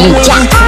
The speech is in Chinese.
兄价。